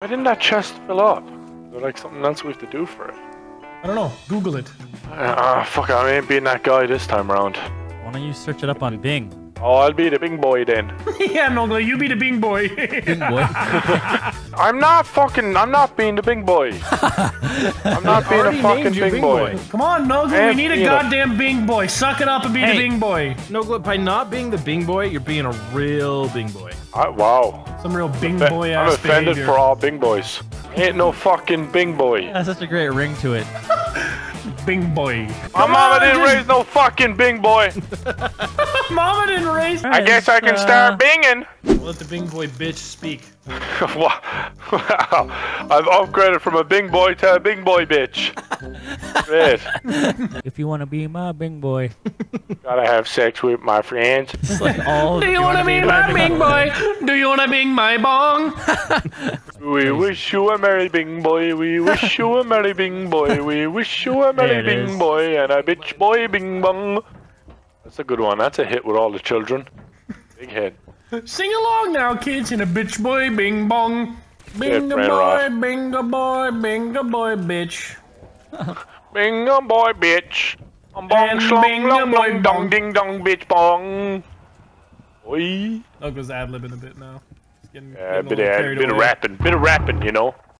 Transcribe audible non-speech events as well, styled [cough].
Why didn't that chest fill up? Is there like something else we have to do for it? I don't know. Google it. Ah, fuck I ain't being that guy this time around. Why don't you search it up on Bing? Oh, I'll be the big boy then. [laughs] yeah, Nogla, you be the bing boy. Bing boy. [laughs] I'm not fucking, I'm not being the big boy. [laughs] I'm not being a fucking named you big Bing boy. Come on, Nogla, we need a being a- goddamn bing boy. Suck it up and be the Hey. bing boy. No, by not being the Bing boy, you're being a real Bing boy. I, wow. Some real bing Fe- boy I'm ass offended behavior. for all big boys. Ain't no fucking big boy. That's such a great ring to it. Bing boy. My mama didn't just- raise no fucking Bing boy. [laughs] Mama didn't raise. I guess I can Uh, start binging. Let the bing boy bitch speak. [laughs] wow. I've upgraded from a big boy to a big boy bitch. Great. If you want to be my Bing boy. Gotta have sex with my friends. It's like all. Do you wanna be my bing boy? Do you wanna bing my bong? [laughs] We wish you a merry bing boy. We wish you a merry bing boy. We wish you a merry bing is. boy and a bitch boy bing bong. That's a good one. That's a hit with all the children. Big hit. Sing along now, kids, in a bitch boy bing bong. Bing a boy, bing a boy, bing a boy, bitch. [laughs] Bing a boy bitch. Um bong And slong bing long boy long dong bong. ding dong bitch bong. Oi. Nogla's ad libbing a bit now. Getting, getting bit a little of bit of rapping, bit of rapping, you know.